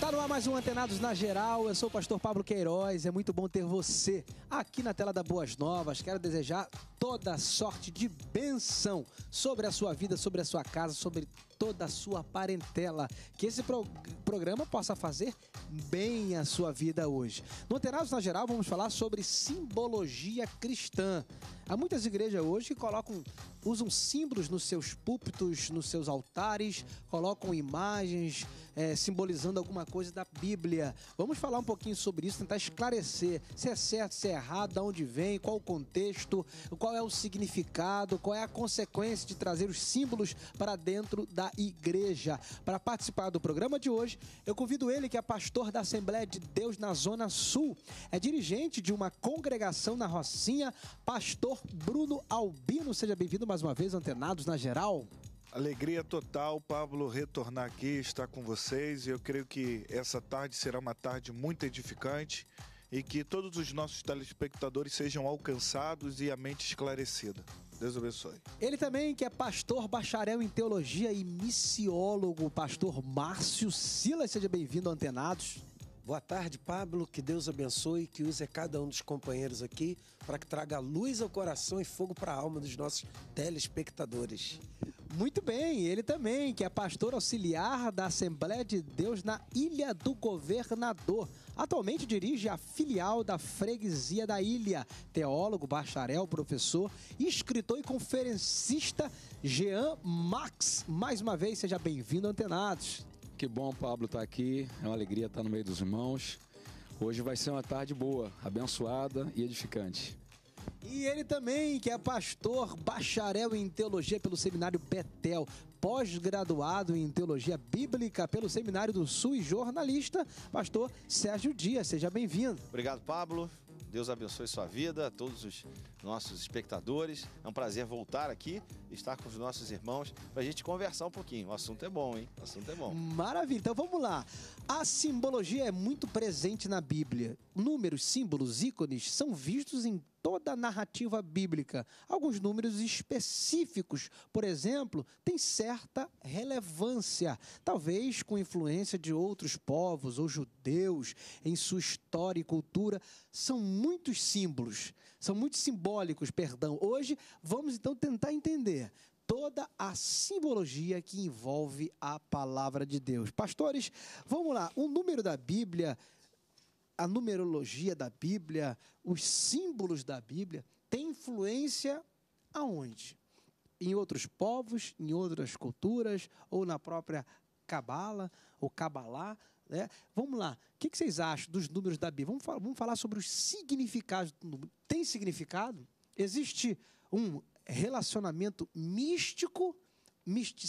Está no ar mais um Antenados na Geral. Eu sou o pastor Pablo Queiroz. É muito bom ter você aqui na tela da Boas Novas. Quero desejar toda sorte de benção sobre a sua vida, sobre a sua casa, sobre toda a sua parentela. Que esse pro programa possa fazer bem a sua vida hoje. No Antenados na Geral, vamos falar sobre simbologia cristã. Há muitas igrejas hoje que colocam, usam símbolos nos seus púlpitos, nos seus altares, colocam imagens é, simbolizando alguma coisa da Bíblia. Vamos falar um pouquinho sobre isso, tentar esclarecer se é certo, se é errado, de onde vem, qual o contexto, qual é o significado, qual é a consequência de trazer os símbolos para dentro da igreja. Para participar do programa de hoje, eu convido ele, que é pastor da Assembleia de Deus na Zona Sul, é dirigente de uma congregação na Rocinha, pastor Bruno Albino. Seja bem-vindo mais uma vez, Antenados na Geral. Alegria total, Pablo, retornar aqui, estar com vocês. Eu creio que essa tarde será uma tarde muito edificante e que todos os nossos telespectadores sejam alcançados e a mente esclarecida. Deus abençoe. Ele também, que é pastor, bacharel em teologia e missiólogo, pastor Márcio Silas. Seja bem-vindo, Antenados. Boa tarde, Pablo. Que Deus abençoe e que use cada um dos companheiros aqui para que traga luz ao coração e fogo para a alma dos nossos telespectadores. Muito bem, ele também, que é pastor auxiliar da Assembleia de Deus na Ilha do Governador. Atualmente dirige a filial da Freguesia da Ilha. Teólogo, bacharel, professor, escritor e conferencista Jean Max. Mais uma vez, seja bem-vindo, Antenados. Que bom, Pablo, estar tá aqui. É uma alegria estar no meio dos irmãos. Hoje vai ser uma tarde boa, abençoada e edificante. E ele também, que é pastor, bacharel em teologia pelo Seminário Betel, pós-graduado em teologia bíblica pelo Seminário do Sul e jornalista, pastor Sérgio Dias. Seja bem-vindo. Obrigado, Pablo. Deus abençoe sua vida, todos os nossos espectadores. É um prazer voltar aqui, estar com os nossos irmãos, para a gente conversar um pouquinho. O assunto é bom, hein? O assunto é bom. Maravilha. Então vamos lá. A simbologia é muito presente na Bíblia. Números, símbolos, ícones são vistos em toda a narrativa bíblica. Alguns números específicos, por exemplo, têm certa relevância, talvez com influência de outros povos ou judeus em sua história e cultura. São muitos símbolos, são muito simbólicos, perdão. Hoje vamos então tentar entender toda a simbologia que envolve a palavra de Deus. Pastores, vamos lá. O número da Bíblia a numerologia da Bíblia, os símbolos da Bíblia, tem influência aonde? Em outros povos, em outras culturas, ou na própria Cabala, ou Cabalá. Né? Vamos lá, o que vocês acham dos números da Bíblia? Vamos falar, vamos falar sobre os significados. Tem significado? Existe um relacionamento místico,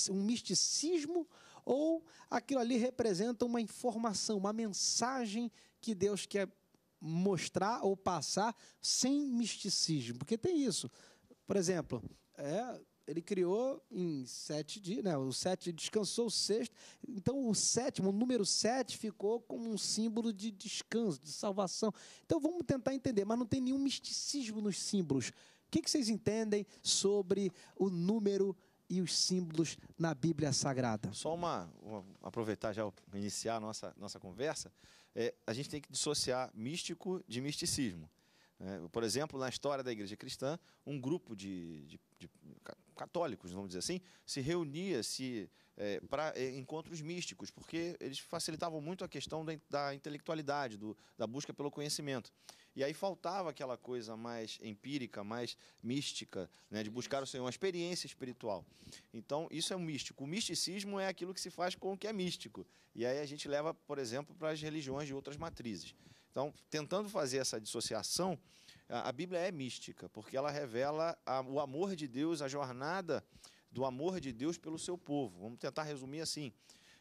um misticismo, ou aquilo ali representa uma informação, uma mensagem que Deus quer mostrar ou passar sem misticismo. Porque tem isso. Por exemplo, é, ele criou em sete dias, né? O sete descansou o sexto. Então o sétimo, o número sete, ficou como um símbolo de descanso, de salvação. Então vamos tentar entender, mas não tem nenhum misticismo nos símbolos. O que, que vocês entendem sobre o número e os símbolos na Bíblia Sagrada? Só uma, uma aproveitar já iniciar a nossa, nossa conversa, é, a gente tem que dissociar místico de misticismo. É, por exemplo, na história da igreja cristã, um grupo de, de, de católicos, vamos dizer assim, se reunia se, é, para é, encontros místicos, porque eles facilitavam muito a questão da, da intelectualidade, do, da busca pelo conhecimento. E aí faltava aquela coisa mais empírica, mais mística, né, de buscar o Senhor, uma experiência espiritual. Então, isso é um místico. O misticismo é aquilo que se faz com o que é místico. E aí a gente leva, por exemplo, para as religiões de outras matrizes. Então, tentando fazer essa dissociação, a Bíblia é mística, porque ela revela o amor de Deus, a jornada do amor de Deus pelo seu povo. Vamos tentar resumir assim.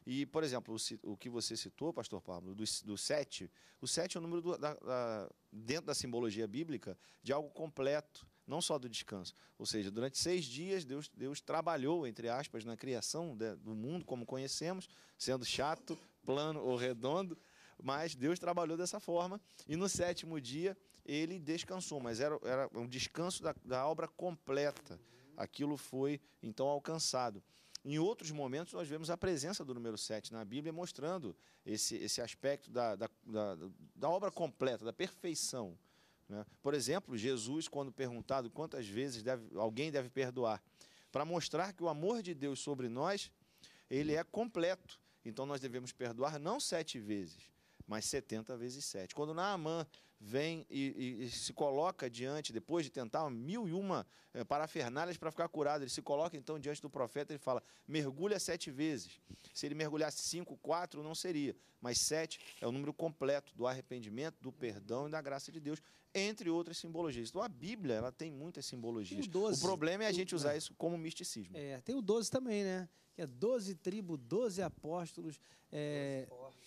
E, por exemplo, o, o que você citou, pastor Pablo, do, do sete, o sete é o número do, da, da, dentro da simbologia bíblica de algo completo, não só do descanso. Ou seja, durante seis dias Deus, Deus trabalhou, entre aspas, na criação de, do mundo como conhecemos, sendo chato, plano ou redondo, mas Deus trabalhou dessa forma e no sétimo dia ele descansou, mas era, era um descanso da, da obra completa. Aquilo foi então alcançado. Em outros momentos, nós vemos a presença do número 7 na Bíblia, mostrando esse, esse aspecto da, da, da, da obra completa, da perfeição. Né? Por exemplo, Jesus, quando perguntado quantas vezes deve, alguém deve perdoar, para mostrar que o amor de Deus sobre nós, ele é completo. Então nós devemos perdoar não sete vezes, mas setenta vezes sete. Quando Naamã vem e, e, e, se coloca diante, depois de tentar mil e uma é, parafernálias para ficar curado, ele se coloca então diante do profeta e fala: mergulha sete vezes. Se ele mergulhasse cinco, quatro, não seria, mas sete é o número completo do arrependimento, do perdão e da graça de Deus, entre outras simbologias. Então a Bíblia ela tem muitas simbologias. O, 12, o problema é a gente usar isso como misticismo. É, tem o 12 também, né? Que é 12 tribos, 12 apóstolos, é, 12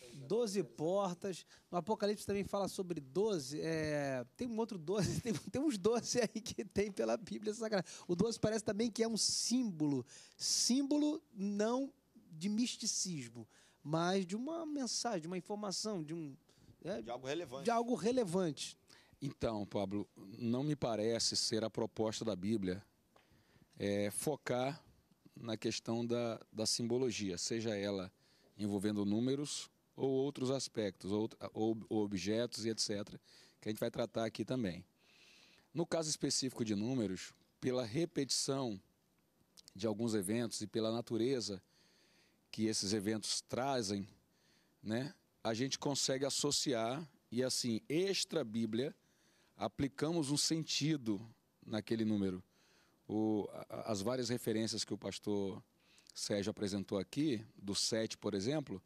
portas. No Apocalipse também fala sobre 12. É, tem um outro 12, tem, tem uns 12 aí que tem pela Bíblia Sagrada. O 12 parece também que é um símbolo. Símbolo não de misticismo, mas de uma mensagem, de uma informação, de um. É, de algo relevante. De algo relevante. Então, Pablo, não me parece ser a proposta da Bíblia é, focar na questão da, da simbologia, seja ela envolvendo números ou outros aspectos, ou, ou, objetos e etc., que a gente vai tratar aqui também. No caso específico de números, pela repetição de alguns eventos e pela natureza que esses eventos trazem, né, a gente consegue associar e assim, extra Bíblia, aplicamos um sentido naquele número. O, as várias referências que o pastor Sérgio apresentou aqui, do 7, por exemplo,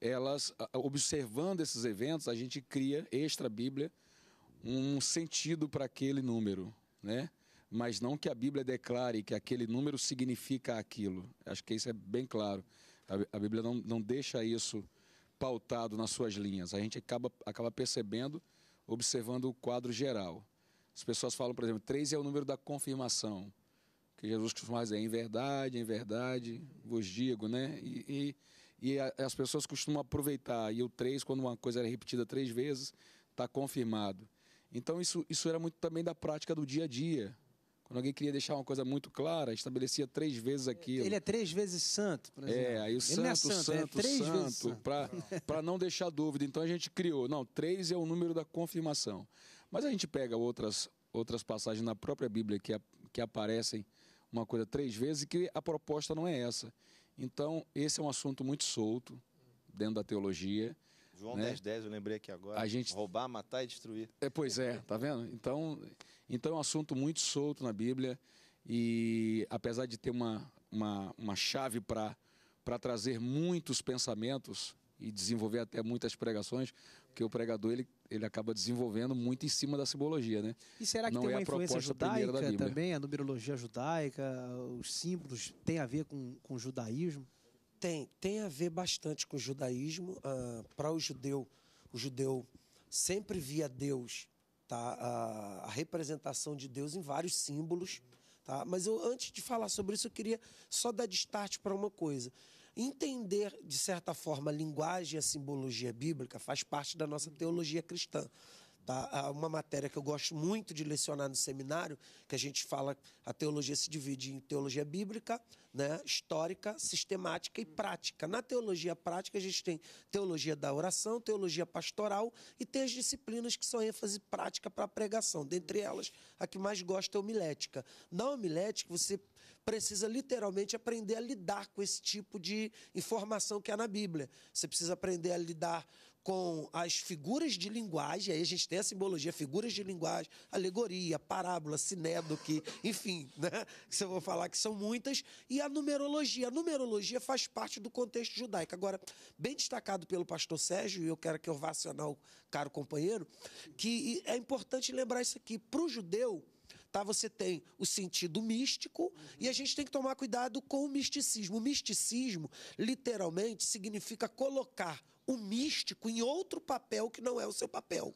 elas, observando esses eventos, a gente cria, extra Bíblia, um sentido para aquele número, né? Mas não que a Bíblia declare que aquele número significa aquilo. Acho que isso é bem claro. A, Bíblia não, não deixa isso pautado nas suas linhas. A gente acaba, acaba percebendo, observando o quadro geral. As pessoas falam, por exemplo, três é o número da confirmação. Que Jesus costuma dizer, em verdade, em verdade, vos digo, né? E, e e a, as pessoas costumam aproveitar. E o três, quando uma coisa era repetida três vezes, está confirmado. Então, isso, isso era muito também da prática do dia a dia. Quando alguém queria deixar uma coisa muito clara, estabelecia três vezes aquilo. Ele é três vezes santo, por exemplo. É, aí o Ele santo, é santo, santo, é três santo, para não deixar dúvida. Então a gente criou, não, três é o número da confirmação. Mas a gente pega outras, outras passagens na própria Bíblia que, que aparecem uma coisa três vezes e que a proposta não é essa. Então, esse é um assunto muito solto dentro da teologia. João né? 10, 10, eu lembrei aqui agora. A gente... Roubar, matar e destruir. É, pois é, tá vendo? Então, então é um assunto muito solto na Bíblia e apesar de ter uma, uma, uma chave para trazer muitos pensamentos e desenvolver até muitas pregações, porque o pregador ele, ele acaba desenvolvendo muito em cima da simbologia, né? E será que Não tem é uma a influência judaica também, a numerologia judaica, os símbolos, tem a ver com, com o judaísmo? Tem, tem a ver bastante com o judaísmo. Ah, Para o judeu, o judeu sempre via Deus, tá? a, a representação de Deus em vários símbolos. Tá? Mas eu, antes de falar sobre isso, eu queria só dar destaque para uma coisa. Entender, de certa forma, a linguagem e a simbologia bíblica faz parte da nossa teologia cristã. Tá? Uma matéria que eu gosto muito de lecionar no seminário, que a gente fala, a teologia se divide em teologia bíblica, né, histórica, sistemática e prática. Na teologia prática, a gente tem teologia da oração, teologia pastoral e tem as disciplinas que são ênfase prática para a pregação. Dentre elas, a que mais gosto é a homilética. Na homilética, você precisa literalmente aprender a lidar com esse tipo de informação que há na Bíblia. Você precisa aprender a lidar com as figuras de linguagem, aí a gente tem a simbologia, figuras de linguagem, alegoria, parábola, sinédoque, enfim, né? Eu vou falar que são muitas, e a numerologia. A numerologia faz parte do contexto judaico. Agora, bem destacado pelo pastor Sérgio, e eu quero que eu vá acionar o caro companheiro, que é importante lembrar isso aqui. Para o judeu, Você tem o sentido místico e a gente tem que tomar cuidado com o misticismo. O misticismo, literalmente, significa colocar o místico em outro papel que não é o seu papel.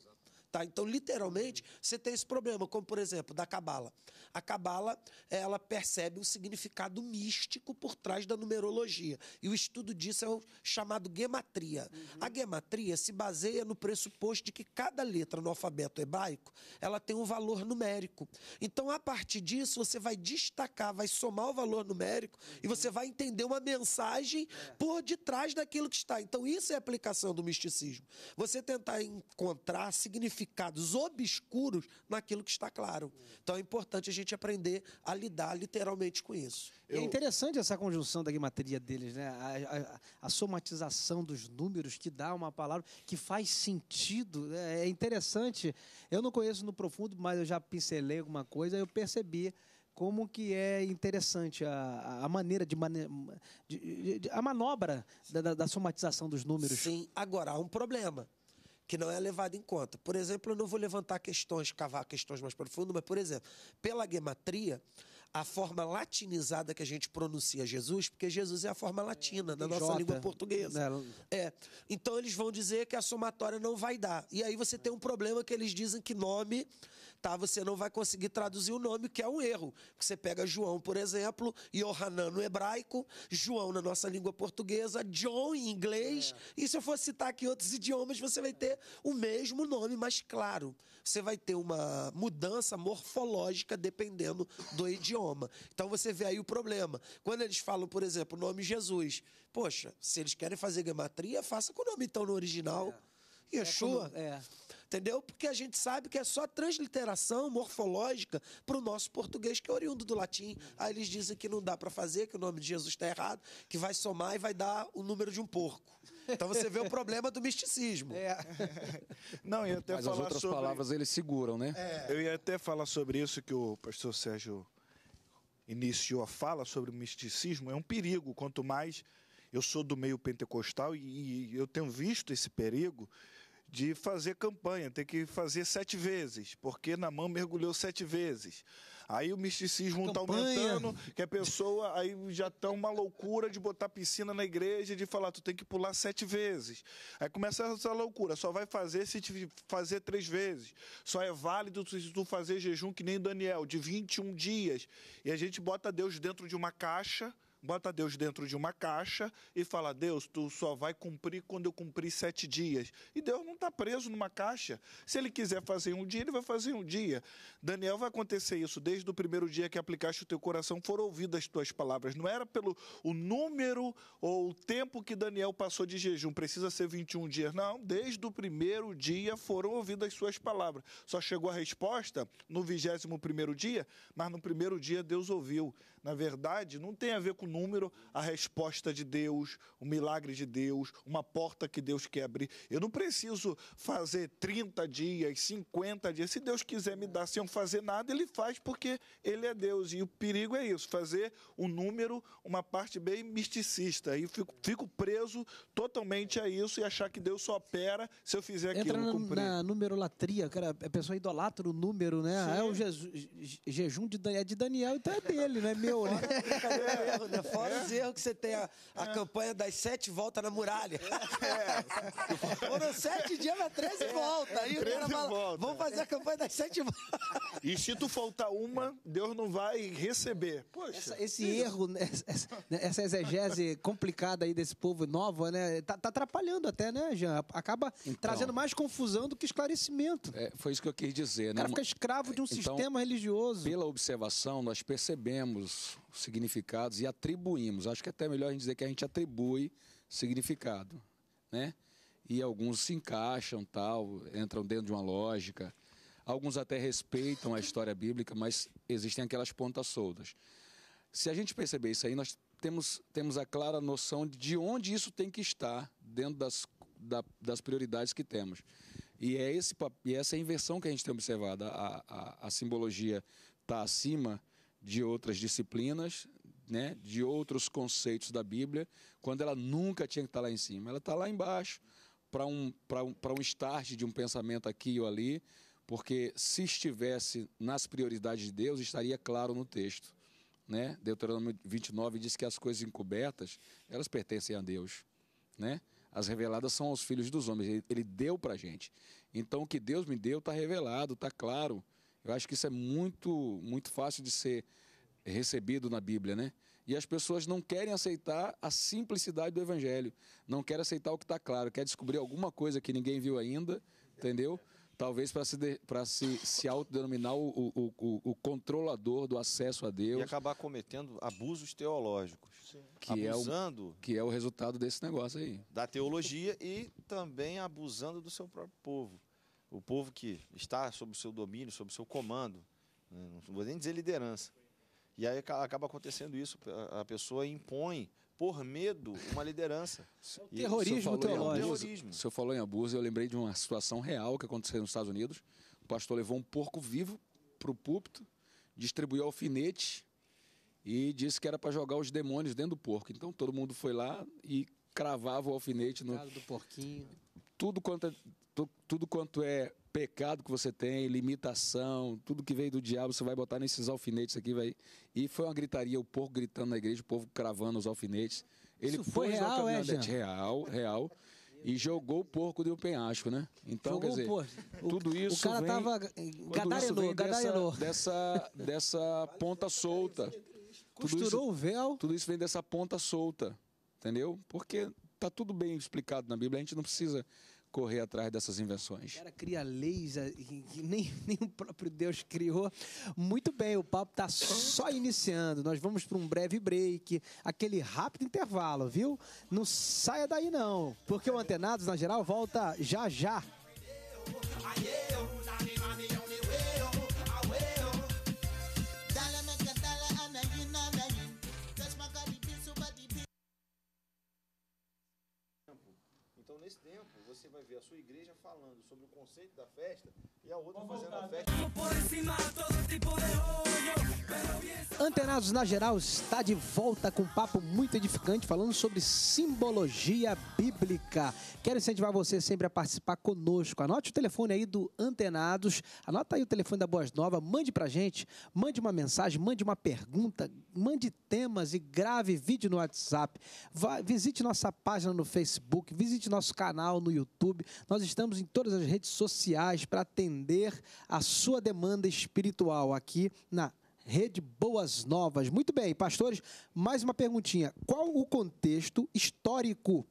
Tá? Então, literalmente, você tem esse problema, como por exemplo, da cabala. A cabala, ela percebe um significado místico por trás da numerologia. E o estudo disso é o chamado gematria. Uhum. A gematria se baseia no pressuposto de que cada letra no alfabeto hebraico, ela tem um valor numérico. Então, a partir disso, você vai destacar, vai somar o valor numérico uhum. e você vai entender uma mensagem é. por detrás daquilo que está. Então, isso é a aplicação do misticismo. Você tentar encontrar significados obscuros naquilo que está claro. Então, é importante a gente aprender a lidar literalmente com isso. É Eu... É interessante essa conjunção da gematria deles, né? A, a, a, somatização dos números que dá uma palavra que faz sentido. Né? É interessante. Eu não conheço no profundo, mas eu já pincelei alguma coisa, eu percebi como que é interessante a, a maneira de, mane, de, de, a manobra da, da, da, somatização dos números. Sim, agora há um problema que não é levado em conta. Por exemplo, eu não vou levantar questões, cavar questões mais profundas, mas, por exemplo, pela gematria, a forma latinizada que a gente pronuncia Jesus, porque Jesus é a forma latina na nossa J, língua portuguesa. Né? É. Então eles vão dizer que a somatória não vai dar. E aí você tem um problema que eles dizem que nome tá? Você não vai conseguir traduzir o nome, que é um erro. Você pega João, por exemplo, Yohanan no hebraico, João na nossa língua portuguesa, John em inglês. É. E se eu for citar aqui outros idiomas, você vai ter o mesmo nome, mas claro, você vai ter uma mudança morfológica dependendo do idioma. Então você vê aí o problema. Quando eles falam, por exemplo, o nome Jesus, poxa, se eles querem fazer gematria, faça com o nome então no original. É. Yeshua. É, é entendeu? Porque a gente sabe que é só transliteração morfológica para o nosso português, que é oriundo do latim. Aí eles dizem que não dá para fazer, que o nome de Jesus está errado, que vai somar e vai dar o número de um porco. Então você vê o problema do misticismo. É. Não, ia até Mas falar as outras sobre... palavras eles seguram, né? É. Eu ia até falar sobre isso que o pastor Sérgio iniciou a fala sobre o misticismo. É um perigo, quanto mais eu sou do meio pentecostal e, e eu tenho visto esse perigo de fazer campanha, tem que fazer sete vezes, porque na mão mergulhou sete vezes. Aí o misticismo está aumentando, que a pessoa aí já está uma loucura de botar piscina na igreja, de falar, tu tem que pular sete vezes. Aí começa essa loucura, só vai fazer se te fazer três vezes. Só é válido se tu fazer jejum que nem Daniel, de 21 dias. E a gente bota Deus dentro de uma caixa bota Deus dentro de uma caixa e fala: Deus, tu só vai cumprir quando eu cumprir sete dias. E Deus não está preso numa caixa. Se ele quiser fazer um dia, ele vai fazer um dia. Daniel vai acontecer isso desde o primeiro dia que aplicaste o teu coração, foram ouvidas as tuas palavras. Não era pelo o número ou o tempo que Daniel passou de jejum, precisa ser 21 dias. Não, desde o primeiro dia foram ouvidas as suas palavras. Só chegou a resposta no vigésimo primeiro dia, mas no primeiro dia Deus ouviu na verdade, não tem a ver com número, a resposta de Deus, o milagre de Deus, uma porta que Deus quer abrir. Eu não preciso fazer 30 dias, 50 dias. Se Deus quiser me dar sem eu fazer nada, Ele faz porque Ele é Deus. E o perigo é isso, fazer o um número uma parte bem misticista. Aí fico, fico preso totalmente a isso e achar que Deus só opera se eu fizer aquilo. Entra na, na numerolatria, cara, a pessoa idolatra o número, né? Sim. É o jejum de, é de Daniel, então é dele, né? Meu, né? Fora, erro, né? Fora é. os erros que você tem a, a é. campanha das sete voltas na muralha. É. Foram sete dias, mas treze é. voltas. Aí o cara fala, volta. vamos fazer a campanha das sete voltas. E se tu faltar uma, Deus não vai receber. Poxa. Essa, esse erro, né? essa, essa exegese complicada aí desse povo novo, né? Tá, tá atrapalhando até, né, Jean? Acaba então, trazendo mais confusão do que esclarecimento. É, foi isso que eu quis dizer, o cara né? fica escravo de um então, sistema religioso. Pela observação, nós percebemos significados e atribuímos. Acho que é até melhor a gente dizer que a gente atribui significado, né? E alguns se encaixam, tal, entram dentro de uma lógica. Alguns até respeitam a história bíblica, mas existem aquelas pontas soltas. Se a gente perceber isso aí, nós temos, temos a clara noção de onde isso tem que estar dentro das, da, das prioridades que temos. E é esse, e essa é inversão que a gente tem observado. A, a, a simbologia está acima de outras disciplinas, né, de outros conceitos da Bíblia, quando ela nunca tinha que estar lá em cima. Ela está lá embaixo para um, um, um start de um pensamento aqui ou ali, porque se estivesse nas prioridades de Deus, estaria claro no texto. Né? Deuteronômio 29 diz que as coisas encobertas, elas pertencem a Deus. Né? As reveladas são aos filhos dos homens, ele, ele deu para a gente. Então, o que Deus me deu está revelado, está claro. Eu acho que isso é muito, muito fácil de ser recebido na Bíblia, né? E as pessoas não querem aceitar a simplicidade do Evangelho, não querem aceitar o que está claro, quer descobrir alguma coisa que ninguém viu ainda, entendeu? Talvez para se, se, se autodenominar o, o, o, o, controlador do acesso a Deus. E acabar cometendo abusos teológicos. Que abusando. É o, que é o resultado desse negócio aí. Da teologia e também abusando do seu próprio povo. O povo que está sob o seu domínio, sob o seu comando. Né? Não vou nem dizer liderança. E aí acaba acontecendo isso. A pessoa impõe por medo uma liderança. É o terrorismo teológico. O senhor falou em abuso, eu lembrei de uma situação real que aconteceu nos Estados Unidos. O pastor levou um porco vivo para o púlpito, distribuiu alfinete e disse que era para jogar os demônios dentro do porco. Então todo mundo foi lá e cravava o alfinete no. do porquinho. Tudo quanto é, tudo quanto é pecado que você tem, limitação, tudo que veio do diabo, você vai botar nesses alfinetes aqui, vai. E foi uma gritaria, o porco gritando na igreja, o povo cravando os alfinetes. Ele Isso foi real, é, real, real. E jogou o porco de um penhasco, né? Então, jogou quer dizer, tudo isso. O cara vem, tava gadarenou. Dessa, dessa, dessa ponta solta. Costurou isso, o véu. Tudo isso vem dessa ponta solta, entendeu? Porque tá tudo bem explicado na Bíblia, a gente não precisa correr atrás dessas invenções. O cara cria leis que nem, nem o próprio Deus criou. Muito bem, o papo está só iniciando. Nós vamos para um breve break, aquele rápido intervalo, viu? Não saia daí não, porque o Antenados, na geral, volta já já. Ver a sua igreja falando sobre o conceito da festa e a outra fazendo a festa. Antenados na Geral está de volta com um papo muito edificante falando sobre simbologia bíblica. Quero incentivar você sempre a participar conosco. Anote o telefone aí do Antenados, anota aí o telefone da Boas Novas, mande pra gente, mande uma mensagem, mande uma pergunta, mande temas e grave vídeo no WhatsApp. Vá, visite nossa página no Facebook, visite nosso canal no YouTube. Nós estamos em todas as redes sociais para atender a sua demanda espiritual aqui na Rede Boas Novas. Muito bem, pastores, mais uma perguntinha. Qual o contexto histórico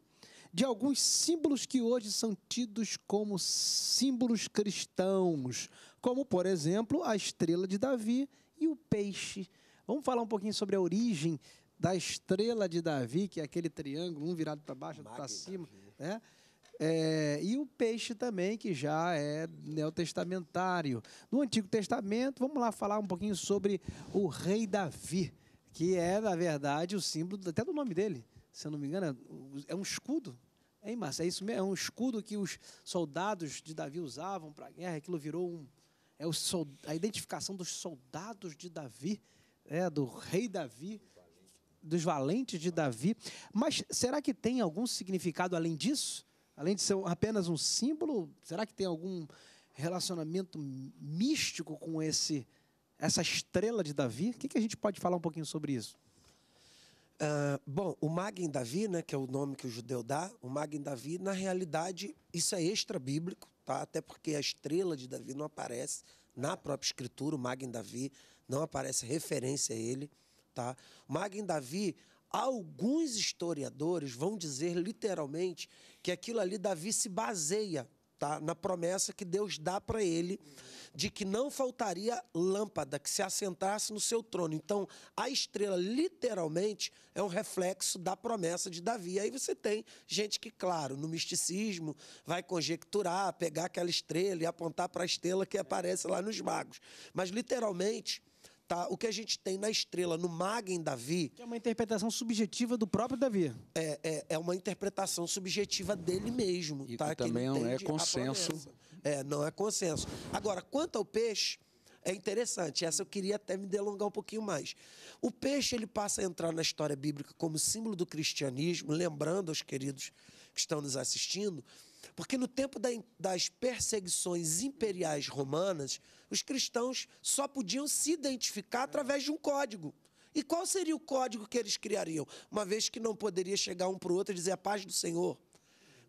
de alguns símbolos que hoje são tidos como símbolos cristãos, como, por exemplo, a estrela de Davi e o peixe? Vamos falar um pouquinho sobre a origem da estrela de Davi, que é aquele triângulo, um virado para baixo, outro para cima, né? É, e o peixe também, que já é neotestamentário. No Antigo Testamento, vamos lá falar um pouquinho sobre o rei Davi, que é, na verdade, o símbolo até do nome dele. Se eu não me engano, é um escudo. Hein, Márcia? É isso mesmo? É um escudo que os soldados de Davi usavam para a guerra. Aquilo virou um. É o, a identificação dos soldados de Davi, é, do rei Davi, dos valentes de Davi. Mas será que tem algum significado além disso? Além de ser apenas um símbolo, será que tem algum relacionamento místico com esse essa estrela de Davi? O que, que a gente pode falar um pouquinho sobre isso? Uh, bom, o Magin Davi, né, que é o nome que o judeu dá, o Magin Davi, na realidade, isso é extra bíblico, tá? até porque a estrela de Davi não aparece na própria escritura, o Magin Davi, não aparece referência a ele. Tá? O Magin Davi, alguns historiadores vão dizer literalmente que aquilo ali Davi se baseia tá, na promessa que Deus dá para ele de que não faltaria lâmpada que se assentasse no seu trono. Então, a estrela literalmente é um reflexo da promessa de Davi. Aí você tem gente que, claro, no misticismo vai conjecturar, pegar aquela estrela e apontar para a estrela que aparece lá nos magos. Mas literalmente Tá? O que a gente tem na estrela, no Magem Davi. Que é uma interpretação subjetiva do próprio Davi. É, é, é uma interpretação subjetiva dele mesmo. E, tá? e também não é consenso. É, não é consenso. Agora, quanto ao peixe, é interessante. Essa eu queria até me delongar um pouquinho mais. O peixe ele passa a entrar na história bíblica como símbolo do cristianismo, lembrando aos queridos que estão nos assistindo, porque no tempo das perseguições imperiais romanas, os cristãos só podiam se identificar através de um código. E qual seria o código que eles criariam? Uma vez que não poderia chegar um para o outro e dizer a paz do Senhor.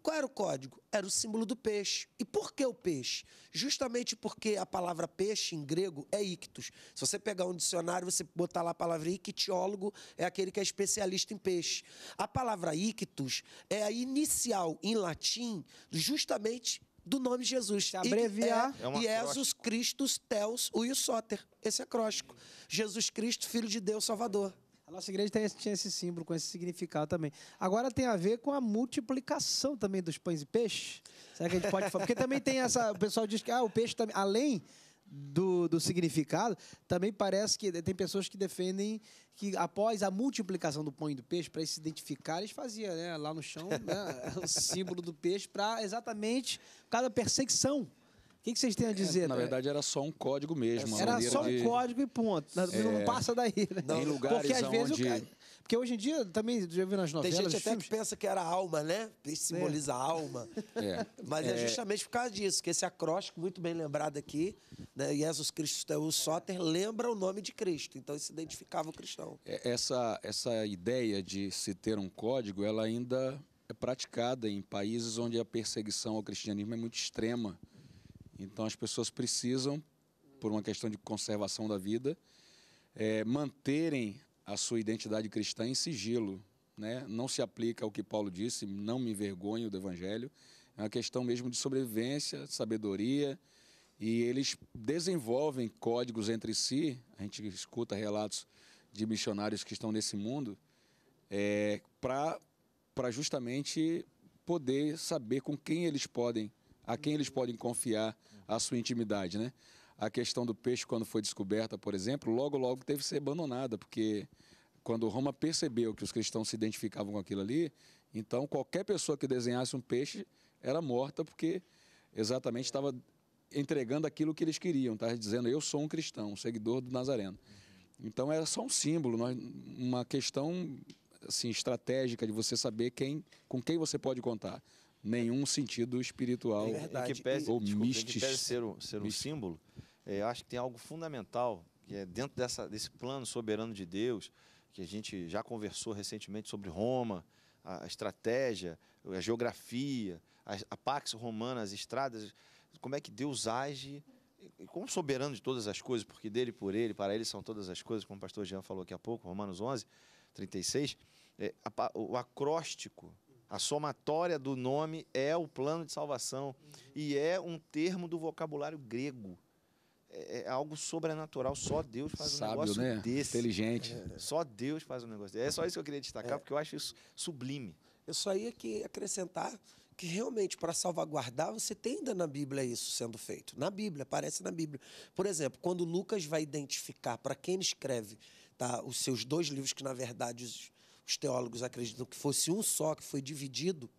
Qual era o código? Era o símbolo do peixe. E por que o peixe? Justamente porque a palavra peixe em grego é ictus. Se você pegar um dicionário, você botar lá a palavra ictiólogo, é aquele que é especialista em peixe. A palavra ictus é a inicial em latim, justamente do nome Jesus. Se abreviar. É, É um Jesus. Christus Teos Uius Soter. Esse é acróstico. Jesus Cristo, Filho de Deus, Salvador. A nossa igreja tem tinha esse símbolo, com esse significado também. Agora tem a ver com a multiplicação também dos pães e peixes. Será que a gente pode falar? Porque também tem essa. O pessoal diz que ah, o peixe também, além do, do significado, também parece que tem pessoas que defendem que após a multiplicação do pão e do peixe, para se identificar, eles faziam né, lá no chão né, o símbolo do peixe para exatamente cada perseguição. O que, que vocês têm a dizer? Na verdade, era só um código mesmo. Era só um de- código e ponto. Não passa daí. Né? Em lugares Porque às vezes onde- o cara, Porque hoje em dia, também, já viu nas Tem novelas, gente nos até filmes, que pensa que era alma, né? Peixe simboliza a alma. É. Mas é. justamente por causa disso, que esse acróstico, muito bem lembrado aqui, né? Jesus Cristo Teus Soter, lembra o nome de Cristo. Então isso identificava o cristão. É, Essa, essa ideia de se ter um código, ela ainda é praticada em países onde a perseguição ao cristianismo é muito extrema. Então as pessoas precisam, por uma questão de conservação da vida, é, manterem a sua identidade cristã em sigilo. Né? Não se aplica ao que Paulo disse, não me envergonho do evangelho. É uma questão mesmo de sobrevivência, de sabedoria. E eles desenvolvem códigos entre si. A gente escuta relatos de missionários que estão nesse mundo é, para justamente poder saber com quem eles podem, a quem eles podem confiar a sua intimidade, né? A questão do peixe, quando foi descoberta, por exemplo, logo, logo teve que ser abandonada, porque quando Roma percebeu que os cristãos se identificavam com aquilo ali, então qualquer pessoa que desenhasse um peixe era morta, porque exatamente estava entregando aquilo que eles queriam, estava dizendo, eu sou um cristão, um seguidor do Nazareno. Então era só um símbolo, uma questão assim, estratégica de você saber quem, com quem você pode contar. Nenhum sentido espiritual. É verdade. Que pese, Ou desculpa, em que ser, um- ser um símbolo, é, eu acho que tem algo fundamental, que é dentro dessa, desse plano soberano de Deus, que a gente já conversou recentemente sobre Roma, a, a estratégia, a geografia, a, a Pax Romana, as estradas, como é que Deus age como soberano de todas as coisas, porque dele, por ele, para ele são todas as coisas, como o pastor Jean falou aqui há pouco, Romanos 11, 36, é, a o acróstico, a somatória do nome é o plano de salvação e é um termo do vocabulário grego. É, é algo sobrenatural, só Deus faz um Sábio, negócio né? desse. Inteligente. Só Deus faz um negócio desse. É só isso que eu queria destacar, porque eu acho isso sublime. Eu só ia aqui acrescentar que realmente para salvaguardar, você tem ainda na Bíblia isso sendo feito. Na Bíblia, aparece na Bíblia. Por exemplo, quando Lucas vai identificar para quem ele escreve tá, os seus dois livros, que na verdade os, os teólogos acreditam que fosse um só, que foi dividido,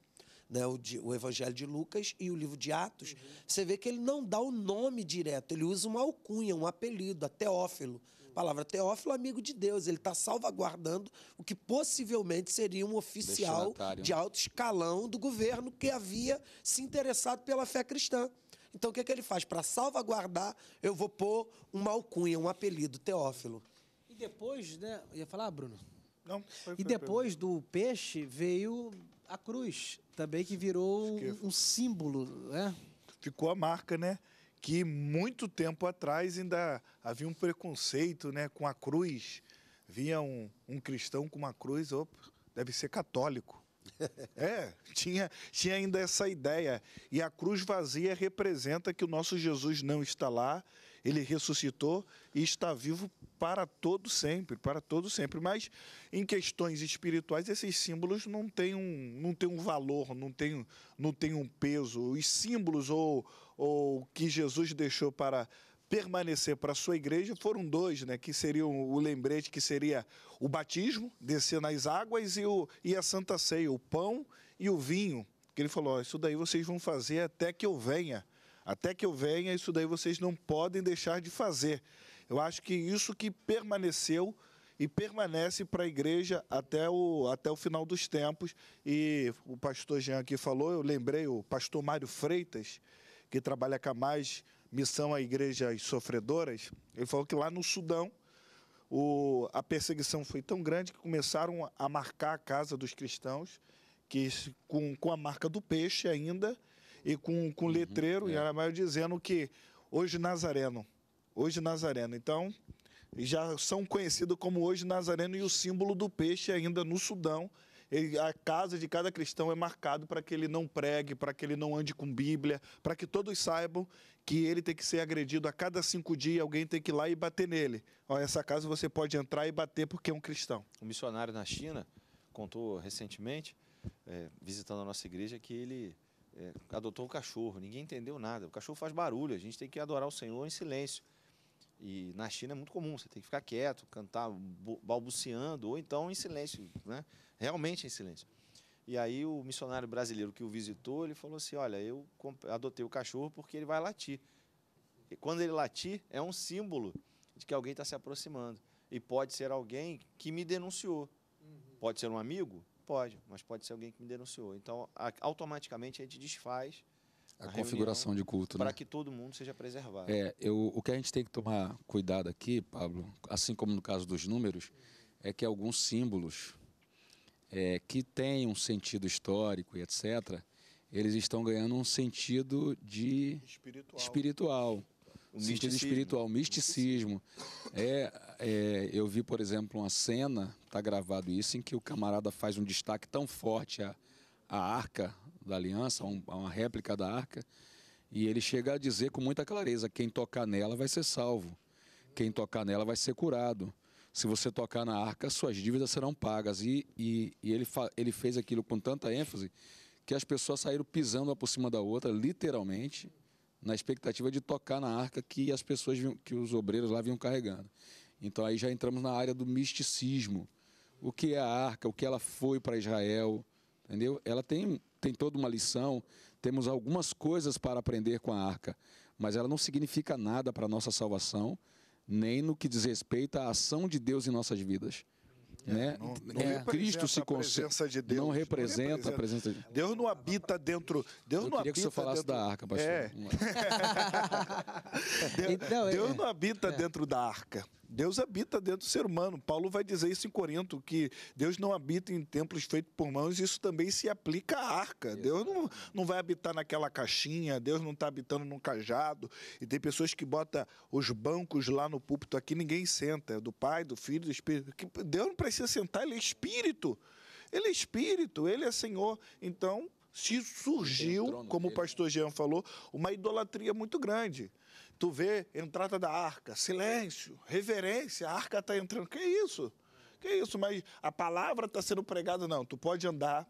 né, o, de- o Evangelho de Lucas e o livro de Atos, você vê que ele não dá o nome direto, ele usa uma alcunha, um apelido, a Teófilo. A palavra Teófilo, amigo de Deus, ele está salvaguardando o que possivelmente seria um oficial de alto escalão do governo que havia se interessado pela fé cristã. Então, o que, que ele faz? Para salvaguardar, eu vou pôr uma alcunha, um apelido, Teófilo. E depois, né? Ia falar, Bruno? Não, foi- E depois do peixe veio a cruz, também que virou um, um símbolo, né? ficou a marca, né? Que muito tempo atrás ainda havia um preconceito, né? Com a cruz. Via um, um cristão com uma cruz, opa, deve ser católico. É, tinha, tinha ainda essa ideia. E a cruz vazia representa que o nosso Jesus não está lá, ele ressuscitou e está vivo para todo sempre, para todo sempre. Mas em questões espirituais, esses símbolos não têm um, não têm um valor, não têm, não têm um peso. Os símbolos ou, ou que Jesus deixou para permanecer para a sua igreja foram dois, né? Que seriam o lembrete que seria o batismo, descer nas águas e, o, e a Santa Ceia, o pão e o vinho. Que ele falou: "Ó, isso daí vocês vão fazer até que eu venha. Até que eu venha, isso daí vocês não podem deixar de fazer. Eu acho que isso que permaneceu e permanece para a igreja até o, até o final dos tempos. E o pastor Jean aqui falou, eu lembrei o pastor Mário Freitas, que trabalha com a Mais Missão a Igrejas Sofredoras, ele falou que lá no Sudão o, a perseguição foi tão grande que começaram a marcar a casa dos cristãos que com, com a marca do peixe ainda e com, com letreiro é. em aramaico dizendo que hoje Nazareno, hoje Nazareno. Então, já são conhecidos como hoje Nazareno e o símbolo do peixe ainda no Sudão. A casa de cada cristão é marcado para que ele não pregue, para que ele não ande com Bíblia, para que todos saibam que ele tem que ser agredido a cada cinco dias, alguém tem que ir lá e bater nele. Ó, essa casa você pode entrar e bater porque é um cristão. Um missionário na China contou recentemente, é, visitando a nossa igreja, que ele é, adotou um cachorro. Ninguém entendeu nada. O cachorro faz barulho, a gente tem que adorar o Senhor em silêncio. E na China é muito comum, você tem que ficar quieto, cantar bu- balbuciando, ou então em silêncio, né? realmente em silêncio. E aí o missionário brasileiro que o visitou, ele falou assim, olha, eu adotei o cachorro porque ele vai latir. E quando ele latir, é um símbolo de que alguém está se aproximando. E pode ser alguém que me denunciou. Pode ser um amigo? Pode, mas pode ser alguém que me denunciou. Então, automaticamente a gente desfaz A, a configuração de culto, né? para que todo mundo seja preservado. É, eu, o que a gente tem que tomar cuidado aqui, Pablo, assim como no caso dos números, é que alguns símbolos é, que têm um sentido histórico e etc., eles estão ganhando um sentido de Espiritual. espiritual. O sentido misticismo. espiritual, misticismo. É, é, eu vi, por exemplo, uma cena, está gravado isso, em que o camarada faz um destaque tão forte à, à arca da aliança, um- uma réplica da arca, e ele chega a dizer com muita clareza: quem tocar nela vai ser salvo, quem tocar nela vai ser curado. Se você tocar na arca, suas dívidas serão pagas. E, e, e ele, ele fez aquilo com tanta ênfase que as pessoas saíram pisando uma por cima da outra, literalmente, na expectativa de tocar na arca que as pessoas, que os obreiros lá vinham carregando. Então aí já entramos na área do misticismo. O que é a arca, o que ela foi para Israel, entendeu? Ela tem, tem toda uma lição, temos algumas coisas para aprender com a arca, mas ela não significa nada para a nossa salvação, nem no que diz respeito à ação de Deus em nossas vidas. né? Não, não É, representa Cristo se a conce- presença de Deus. não representa a presença de Deus não habita dentro. Deus Eu não queria que habita você falasse dentro, da arca, pastor. É. Deus, Então, é- Deus não habita dentro da arca. Deus habita dentro do ser humano. Paulo vai dizer isso em Corinto, que Deus não habita em templos feitos por mãos, isso também se aplica à arca. Deus não, não vai habitar naquela caixinha, Deus não está habitando num cajado. E tem pessoas que botam os bancos lá no púlpito, aqui ninguém senta, é do Pai, do Filho, do Espírito. Deus não precisa sentar, ele é Espírito. Ele é Espírito, ele é Senhor. Então, se surgiu, como o pastor Jean falou, uma idolatria muito grande. Tu vê entrada da arca, silêncio, reverência, a arca está entrando. Que isso? Que isso? Mas a palavra está sendo pregada, não. Tu pode andar,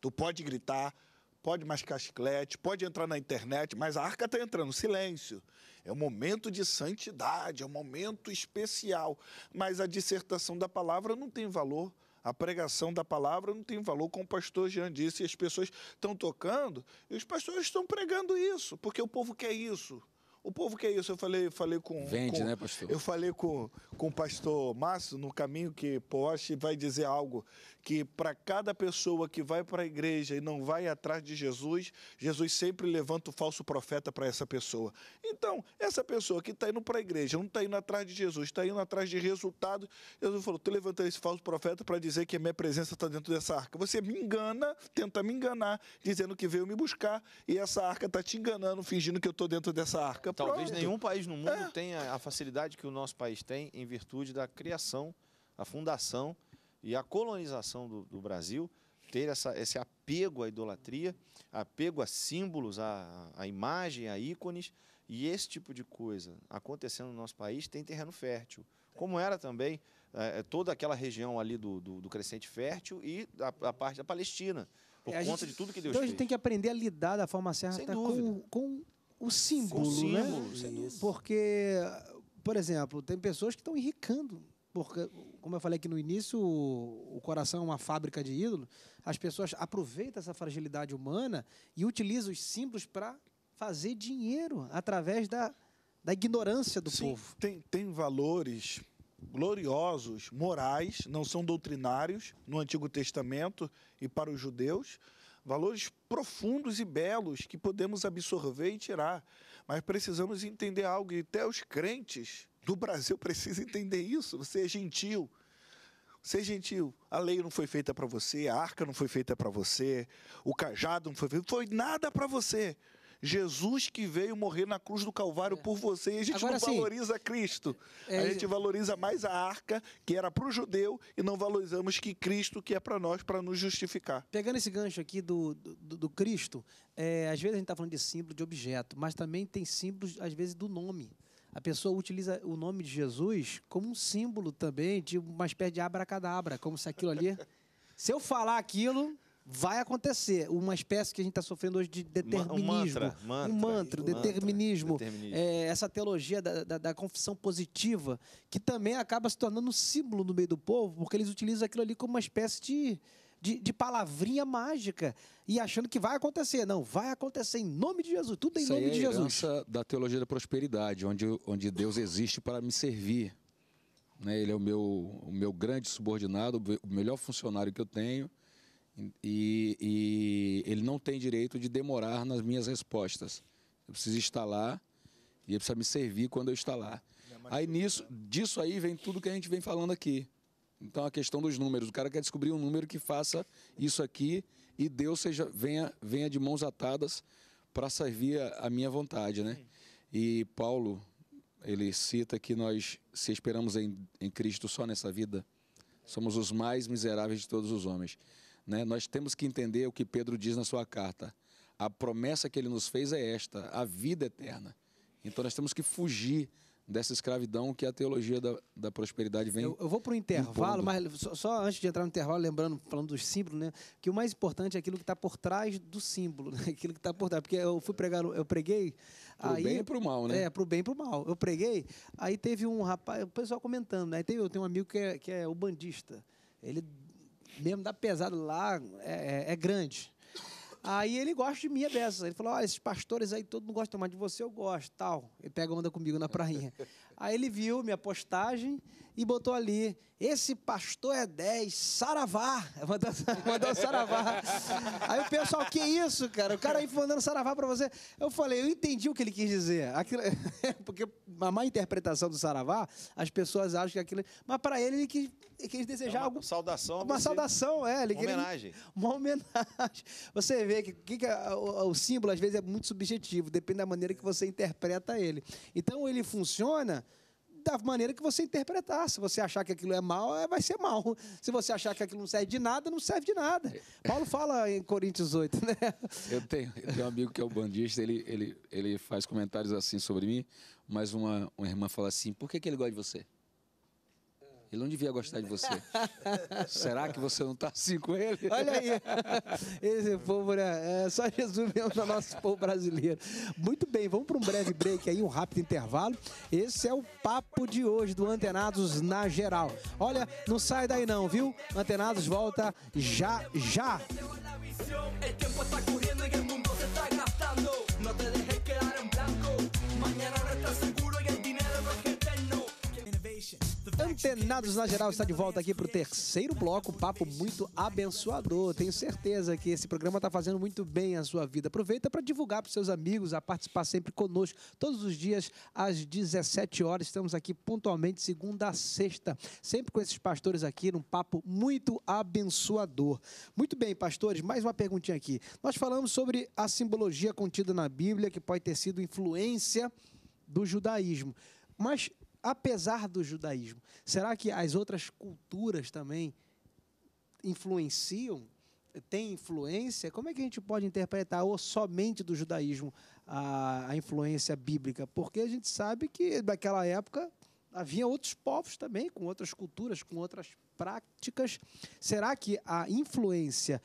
tu pode gritar, pode mascar chiclete, pode entrar na internet, mas a arca está entrando, silêncio. É um momento de santidade, é um momento especial. Mas a dissertação da palavra não tem valor. A pregação da palavra não tem valor, como o pastor Jean disse, e as pessoas estão tocando, e os pastores estão pregando isso, porque o povo quer isso. O povo quer isso. Eu falei, falei com. Vende, com- né, pastor? Eu falei com, com o pastor Márcio no caminho que Poste vai dizer algo que para cada pessoa que vai para a igreja e não vai atrás de Jesus, Jesus sempre levanta o falso profeta para essa pessoa. Então, essa pessoa que está indo para a igreja, não está indo atrás de Jesus, está indo atrás de resultado, Jesus falou: tu levantou esse falso profeta para dizer que a minha presença está dentro dessa arca. Você me engana, tenta me enganar, dizendo que veio me buscar e essa arca está te enganando, fingindo que eu estou dentro dessa arca. Talvez Pronto. nenhum país no mundo É. tenha a facilidade que o nosso país tem em virtude da criação, a fundação e a colonização do, do Brasil, ter essa, esse apego à idolatria, apego a símbolos, a, a imagem, a ícones, e esse tipo de coisa acontecendo no nosso país tem terreno fértil. Como era também eh, toda aquela região ali do, do, do Crescente Fértil e a, a parte da Palestina, por É, a conta gente- de tudo que Deus Então a fez. gente tem que aprender a lidar da forma certa com, com o símbolo, Com o né? símbolo, dúvida. Porque, por exemplo, tem pessoas que estão enricando. Porque, como eu falei aqui no início, o, o coração é uma fábrica de ídolos. As pessoas aproveitam essa fragilidade humana e utilizam os símbolos para fazer dinheiro através da, da ignorância do Sim, povo. Tem, tem valores gloriosos, morais, não são doutrinários no Antigo Testamento e para os judeus, valores profundos e belos que podemos absorver e tirar. Mas precisamos entender algo, e até os crentes do Brasil precisam entender isso. Você é gentil. Ser gentil. A lei não foi feita para você, a arca não foi feita para você, o cajado não foi feito, foi nada para você. Jesus que veio morrer na cruz do Calvário por você e a gente Agora, não valoriza Cristo. é- a gente valoriza mais a arca, que era para o judeu, e não valorizamos que Cristo, que é para nós, para nos justificar. Pegando esse gancho aqui do, do, do Cristo, é, às vezes a gente está falando de símbolo de objeto, mas também tem símbolos, às vezes, do nome. A pessoa utiliza o nome de Jesus como um símbolo também de uma espécie de abracadabra, como se aquilo ali. se eu falar aquilo, vai acontecer. Uma espécie que a gente está sofrendo hoje de determinismo. mantra, mantra, um mantra, um determinismo. mantra, determinismo. É, essa teologia da, da, da confissão positiva, que também acaba se tornando um símbolo no meio do povo, porque eles utilizam aquilo ali como uma espécie de, de, de palavrinha mágica e achando que vai acontecer. Não, vai acontecer em nome de Jesus, tudo em Isso nome é de a Jesus. herança da teologia da prosperidade, onde, onde Deus existe para me servir. Né? Ele é o meu, o meu grande subordinado, o melhor funcionário que eu tenho, e, e ele não tem direito de demorar nas minhas respostas. Eu preciso estar lá e ele precisa me servir quando eu estar lá. Aí nisso, disso aí vem tudo que a gente vem falando aqui. Então a questão dos números, o cara quer descobrir um número que faça isso aqui e Deus seja venha venha de mãos atadas para servir a, a minha vontade, né? E Paulo ele cita que nós se esperamos em, em Cristo só nessa vida, somos os mais miseráveis de todos os homens, né? Nós temos que entender o que Pedro diz na sua carta. A promessa que ele nos fez é esta, a vida eterna. Então nós temos que fugir dessa escravidão que a teologia da, da prosperidade vem Eu, eu vou para o intervalo, impondo. mas só, só antes de entrar no intervalo, lembrando, falando dos símbolos, né? Que o mais importante é aquilo que está por trás do símbolo, né? aquilo que está por trás. Porque eu fui pregar, eu preguei. pro aí, bem e pro mal, né? É, pro bem e pro mal. Eu preguei, aí teve um rapaz, o pessoal comentando, né? Aí teve, eu tenho um amigo que é, que é o bandista. Ele mesmo dá pesado lá, é, é- é grande. Aí ele gosta de mim, é dessa. Ele falou: Ó, esses pastores aí, todo mundo gosta, mas de você eu gosto, tal. Ele pega onda comigo na prainha. aí ele viu minha postagem e botou ali: Esse pastor é 10, saravá. Mandou, mandou saravá. Aí o pessoal: Que isso, cara? O cara aí mandando saravá pra você. Eu falei: Eu entendi o que ele quis dizer. Aquilo, porque a má interpretação do saravá, as pessoas acham que aquilo. Mas para ele, ele quis, ele quis desejar É uma algo. saudação Uma saudação, é. Ele Uma queria- homenagem. uma homenagem. Você vê que, que que a- o, o símbolo, às vezes, é muito subjetivo, depende da maneira que você interpreta ele. Então, ele funciona da maneira que você interpretar. Se você achar que aquilo é mal, é, vai ser mal. Se você achar que aquilo não serve de nada, não serve de nada. Paulo fala em Coríntios 8, né? Eu tenho, eu tenho um amigo que é o bandista, ele, ele, ele faz comentários assim sobre mim, mas uma, uma irmã fala assim, por que, que ele gosta de você? Ele não devia gostar de você. Será que você não está assim com ele? Olha aí. Esse povo, né? É só Jesus mesmo no nosso povo brasileiro. Muito bem, vamos para um breve break aí, um rápido intervalo. Esse é o papo de hoje do Antenados na Geral. Olha, não sai daí não, viu? Antenados volta já já. El tiempo Antenados na Geral está de volta aqui para o terceiro bloco, papo muito abençoador. Tenho certeza que esse programa está fazendo muito bem a sua vida. Aproveita para divulgar para seus amigos, a participar sempre conosco. Todos os dias, às 17 horas, estamos aqui pontualmente, segunda a sexta. Sempre com esses pastores aqui, num papo muito abençoador. Muito bem, pastores, mais uma perguntinha aqui. Nós falamos sobre a simbologia contida na Bíblia, que pode ter sido influência do judaísmo. Mas, apesar do judaísmo, será que as outras culturas também influenciam? Tem influência? Como é que a gente pode interpretar, ou somente do judaísmo, a, a influência bíblica? Porque a gente sabe que naquela época havia outros povos também, com outras culturas, com outras práticas. Será que a influência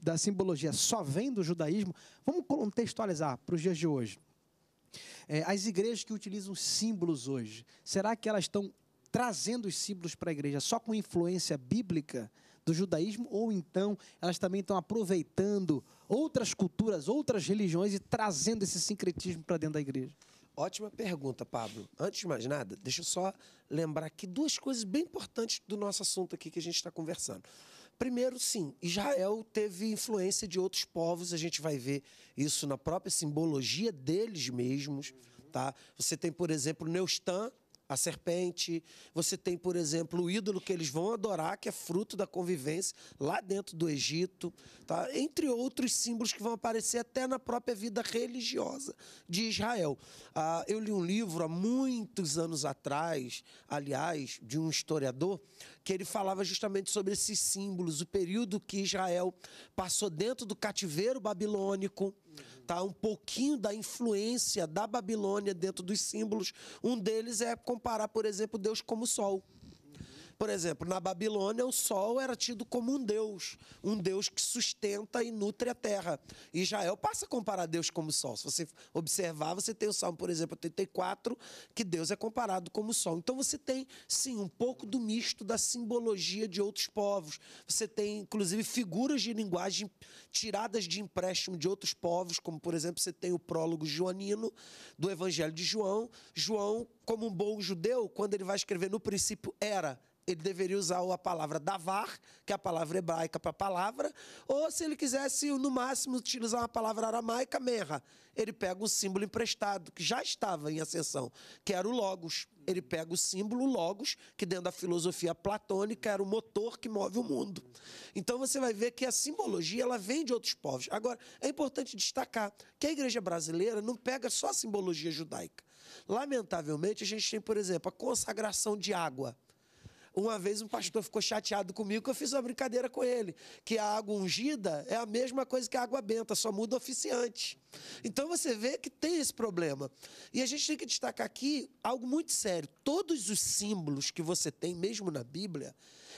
da simbologia só vem do judaísmo? Vamos contextualizar para os dias de hoje. É, as igrejas que utilizam símbolos hoje, será que elas estão trazendo os símbolos para a igreja só com influência bíblica do judaísmo? Ou então elas também estão aproveitando outras culturas, outras religiões e trazendo esse sincretismo para dentro da igreja? Ótima pergunta, Pablo. Antes de mais nada, deixa eu só lembrar aqui duas coisas bem importantes do nosso assunto aqui que a gente está conversando. Primeiro, sim, Israel teve influência de outros povos, a gente vai ver isso na própria simbologia deles mesmos. Tá? Você tem, por exemplo, Neustan, a serpente. Você tem, por exemplo, o ídolo que eles vão adorar, que é fruto da convivência lá dentro do Egito, tá? entre outros símbolos que vão aparecer até na própria vida religiosa de Israel. Ah, eu li um livro há muitos anos atrás, aliás, de um historiador, que ele falava justamente sobre esses símbolos, o período que Israel passou dentro do cativeiro babilônico, tá? Um pouquinho da influência da Babilônia dentro dos símbolos. Um deles é comparar, por exemplo, Deus como sol. Por exemplo, na Babilônia, o sol era tido como um deus, um deus que sustenta e nutre a terra. Israel passa a comparar Deus como sol. Se você observar, você tem o Salmo, por exemplo, 84, que Deus é comparado como sol. Então você tem, sim, um pouco do misto da simbologia de outros povos. Você tem, inclusive, figuras de linguagem tiradas de empréstimo de outros povos, como, por exemplo, você tem o prólogo joanino do Evangelho de João. João, como um bom judeu, quando ele vai escrever no princípio era, ele deveria usar a palavra davar, que é a palavra hebraica para palavra, ou se ele quisesse, no máximo, utilizar uma palavra aramaica, merra. Ele pega um símbolo emprestado, que já estava em ascensão, que era o logos. Ele pega o símbolo logos, que dentro da filosofia platônica era o motor que move o mundo. Então você vai ver que a simbologia ela vem de outros povos. Agora, é importante destacar que a igreja brasileira não pega só a simbologia judaica. Lamentavelmente, a gente tem, por exemplo, a consagração de água. Uma vez um pastor ficou chateado comigo que eu fiz uma brincadeira com ele, que a água ungida é a mesma coisa que a água benta, só muda o oficiante. Então você vê que tem esse problema. E a gente tem que destacar aqui algo muito sério. Todos os símbolos que você tem, mesmo na Bíblia,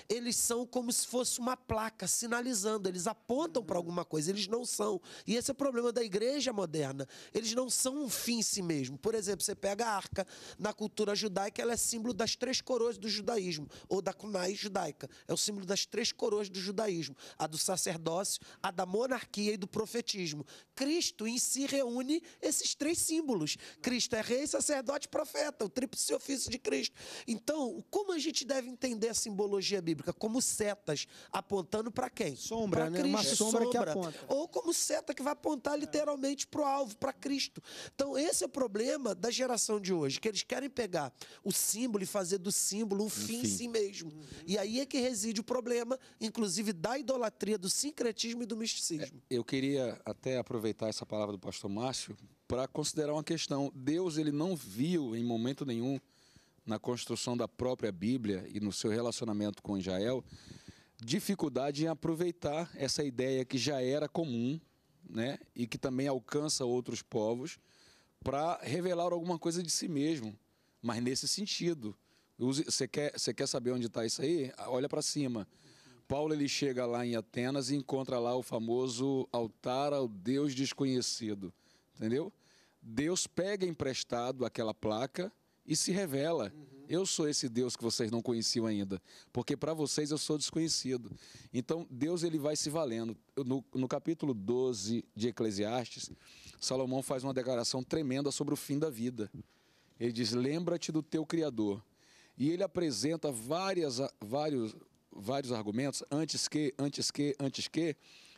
eles são como se fosse uma placa sinalizando, eles apontam para alguma coisa, eles não são. E esse é o problema da igreja moderna. Eles não são um fim em si mesmo. Por exemplo, você pega a arca, na cultura judaica, ela é símbolo das três coroas do judaísmo, ou da kunai judaica. É o símbolo das três coroas do judaísmo: a do sacerdócio, a da monarquia e do profetismo. Cristo em si reúne esses três símbolos. Cristo é rei, sacerdote e profeta, o tríplice ofício de Cristo. Então, como a gente deve entender a simbologia bíblica? Como setas apontando para quem? Sombra, Pra né? Uma Cristo, sombra que aponta. Ou como seta que vai apontar literalmente para o alvo, para Cristo. Então, esse é o problema da geração de hoje, que eles querem pegar o símbolo e fazer do símbolo um fim em si mesmo. E aí é que reside o problema, inclusive da idolatria, do sincretismo e do misticismo. Eu queria até aproveitar essa palavra do pastor Márcio para considerar uma questão. Deus ele não viu em momento nenhum na construção da própria Bíblia e no seu relacionamento com Israel dificuldade em aproveitar essa ideia que já era comum, né, e que também alcança outros povos para revelar alguma coisa de si mesmo, mas nesse sentido. Você quer, você quer saber onde está isso aí? Olha para cima. Paulo ele chega lá em Atenas e encontra lá o famoso altar ao Deus desconhecido, entendeu? Deus pega emprestado aquela placa e se revela. Eu sou esse Deus que vocês não conheciam ainda, porque para vocês eu sou desconhecido. Então Deus ele vai se valendo. No, no capítulo 12 de Eclesiastes, Salomão faz uma declaração tremenda sobre o fim da vida. Ele diz: Lembra-te do teu Criador. E ele apresenta várias, vários, vários argumentos, antes que, antes que, antes que,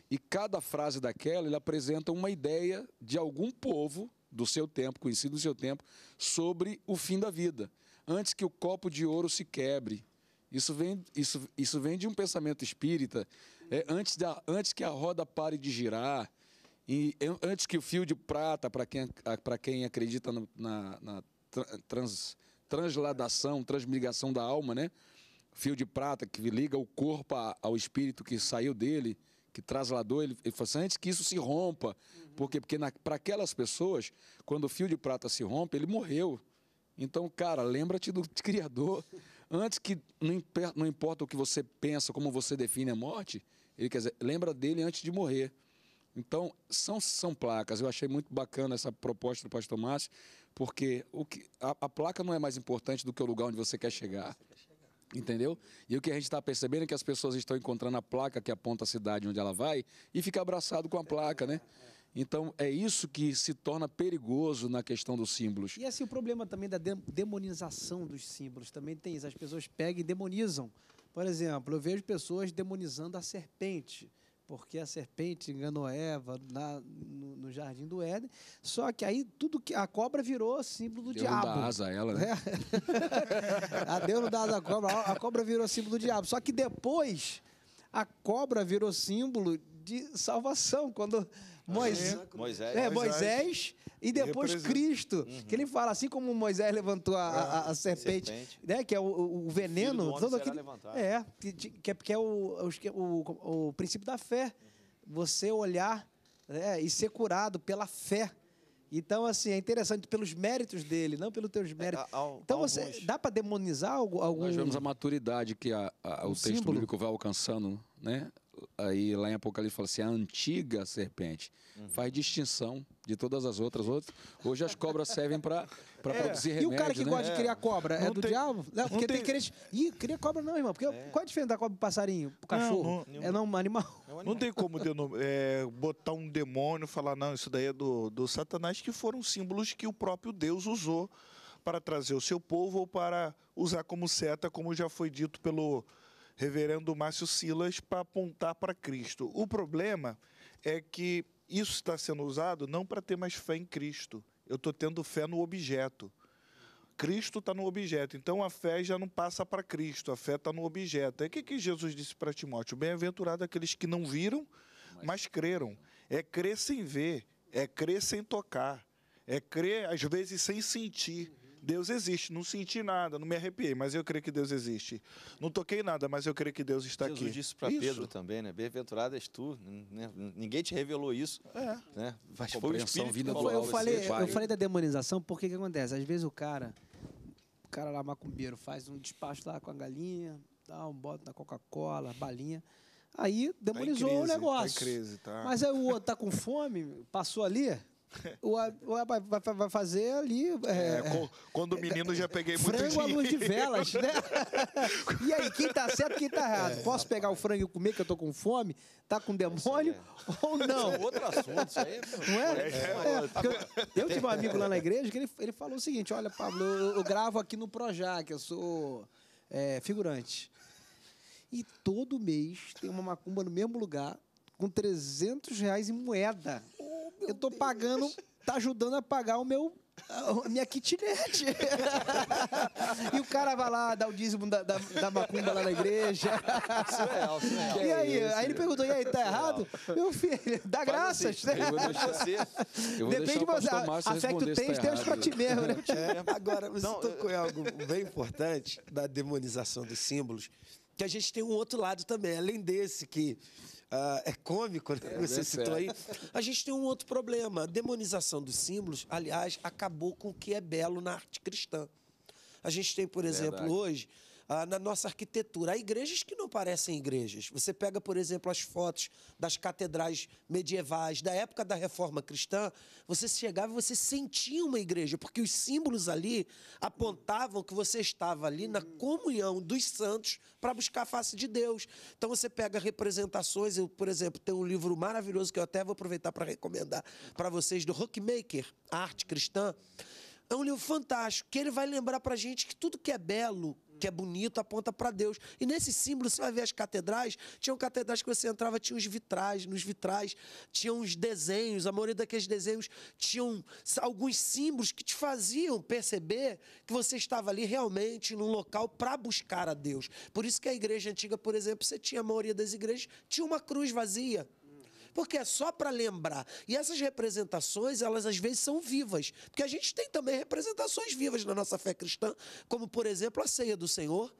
e cada frase daquela ele apresenta uma ideia de algum povo do seu tempo, conhecido do seu tempo, sobre o fim da vida, antes que o copo de ouro se quebre. Isso vem, isso, isso vem de um pensamento espírita, é, antes, da, antes que a roda pare de girar, e an- antes que o fio de prata, para quem, quem acredita no- na, na tra- trans, transladação, transmigração da alma, né? Fio de prata que liga o corpo ao espírito que saiu dele, que trasladou ele. Ele falou assim, antes que isso se rompa. Por quê? Porque para aquelas pessoas, quando o fio de prata se rompe, ele morreu. Então, cara, lembra-te do Criador. Antes que, não importa o que você pensa, como você define a morte, ele quer dizer, lembra dele antes de morrer. Então, são, são placas. Eu achei muito bacana essa proposta do pastor Márcio, porque o que, a, a placa não é mais importante do que o lugar onde você quer chegar. Entendeu? E o que a gente está percebendo é que as pessoas estão encontrando a placa que aponta a cidade onde ela vai e fica abraçado com a placa, né? Então, é isso que se torna perigoso na questão dos símbolos. E assim, o problema também da dem- demonização dos símbolos também tem isso. As pessoas pegam e demonizam. Por exemplo, eu vejo pessoas demonizando a serpente. Porque a serpente enganou Eva na- no, no jardim do Éden. Só que aí tudo que a cobra virou símbolo do Deus não diabo. dá asa a ela, né? É. a Deus não dá asa à cobra, a cobra virou símbolo do diabo. Só que depois a cobra virou símbolo de salvação quando Moisés, Moisés. é, Moisés e depois representa- Cristo. Que ele fala, assim como Moisés levantou a, a- a serpente, serpente. né, que é o, o- o veneno, homem todo aquele- é, que, que é, que é o, o, o princípio da fé. Você olhar né, e ser curado pela fé. Então, assim, é interessante pelos méritos dele, não pelos teus méritos. há- há- então, há você, alguns- dá para demonizar algo- algum... Nós vemos a maturidade que a- a- Um o texto símbolo. bíblico vai alcançando, né? Aí lá em Apocalipse fala assim, a antiga serpente Uhum. faz distinção de todas as outras. outras. Hoje as cobras servem para produzir É. E remédio, o cara que né? gosta de criar cobra é Não do tem- diabo? Não, porque não tem tem- crente. Ih, cria cobra não, irmão. Porque qual é a diferença da cobra pro passarinho, pro cachorro? não- é não um animal. Não tem como é, botar um demônio e falar, não, isso daí é do, do Satanás, que foram símbolos que o próprio Deus usou para trazer o seu povo ou para usar como seta, como já foi dito pelo reverendo Márcio Silas, para apontar para Cristo. O problema é que isso está sendo usado não para ter mais fé em Cristo. Eu estou tendo fé no objeto. Cristo está no objeto, então a fé já não passa para Cristo, a fé está no objeto. Aí o que, que Jesus disse para Timóteo? Bem-aventurado aqueles que não viram, mas creram. É crer sem ver, é crer sem tocar, é crer às vezes sem sentir. Deus existe, não senti nada, não me arrepiei, mas eu creio que Deus existe. Não toquei nada, mas eu creio que Deus está Jesus aqui. disse para. Pedro também, né? Bem-aventurado és tu. né? Ninguém te revelou isso. É. Né? Mas foi o Espírito vinda que do falou Eu, você. falei, pai. eu falei da demonização porque que acontece? Às vezes o cara, o cara lá macumbeiro faz um despacho lá com a galinha, dá um bota na Coca-Cola, balinha. Aí Tá em demonizou crise, o negócio. Tá crise, tá? Mas aí o outro tá com fome, passou ali, o, a- o a- vai, vai- vai fazer ali. É, é, quando o menino já peguei muito Frango à luz de velas, né? e aí, quem tá certo, quem tá errado? Posso pegar o frango e comer que eu tô com fome? Tá com demônio ou não? É outro assunto, isso aí. Não é? É, porque eu, eu tive um amigo lá na igreja que ele, ele falou o seguinte: olha, Pablo, eu, eu gravo aqui no Projac, eu sou é, figurante. E todo mês tem uma macumba no mesmo lugar, com 300 reais em moeda. eu tô pagando, tá ajudando a pagar o meu. A minha kitnet. e o cara vai lá, dá o dízimo da, da, da macumba lá na igreja. Surreal, surreal. E aí, aí ele perguntou, e aí, tá errado? Meu filho, dá Faz graças, assim, né? Eu vou deixar, Você, eu vou Depende de você. A, fé que tu tens, tens pra ti mesmo, né? É, agora, você Não, tocou em algo bem importante da demonização dos símbolos, que a gente tem um outro lado também, além desse que ah, é cômico, né? você é citou sério. aí, a gente tem um outro problema. A demonização dos símbolos, aliás, acabou com o que é belo na arte cristã. A gente tem, por exemplo, Verdade. hoje, ah, na nossa arquitetura, há igrejas que não parecem igrejas. Você pega, por exemplo, as fotos das catedrais medievais, da época da reforma cristã, você chegava e você sentia uma igreja, porque os símbolos ali apontavam que você estava ali na comunhão dos santos para buscar a face de Deus. Então você pega representações, eu, por exemplo, tenho um livro maravilhoso que eu até vou aproveitar para recomendar para vocês, do Rockmaker, arte cristã. É um livro fantástico, que ele vai lembrar pra gente que tudo que é belo, que é bonito, aponta para Deus. E nesse símbolo, você vai ver as catedrais, tinham catedrais que você entrava, tinha os vitrais, nos vitrais tinham os desenhos, a maioria daqueles desenhos tinham alguns símbolos que te faziam perceber que você estava ali realmente num local para buscar a Deus. Por isso que a igreja antiga, por exemplo, você tinha a maioria das igrejas, tinha uma cruz vazia porque é só para lembrar. E essas representações, elas às vezes são vivas, porque a gente tem também representações vivas na nossa fé cristã, como por exemplo a ceia do Senhor.